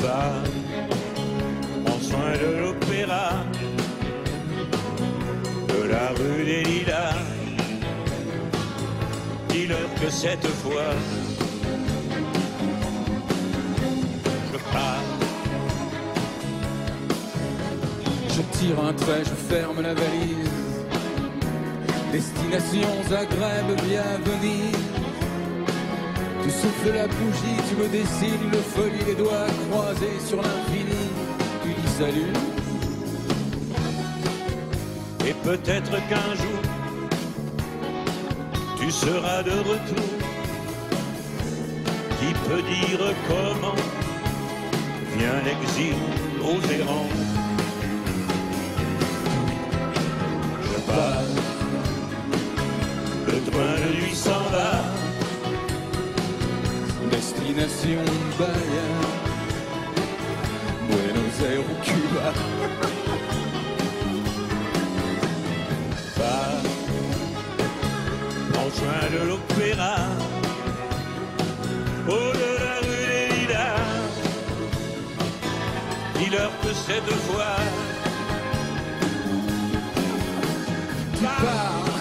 pars, prends soin de l'opéra, de la rue des Lilas. Dis-leur que cette fois, je pars. Je tire un trait, je ferme la valise. Destination Zagreb, bienvenue. Tu souffles la bougie, tu me dessines le folie, les doigts croisés sur l'infini. Tu dis salut. Et peut-être qu'un jour, tu seras de retour. Qui peut dire comment vient l'exil aux errants Je passe, le train de nuit s'en va. Destination Bahia. Buenos Aires ou Cuba. Pars, prends soin de l'opéra. Oh de la rue des Lilas, dis-leur que cette fois, Tu pars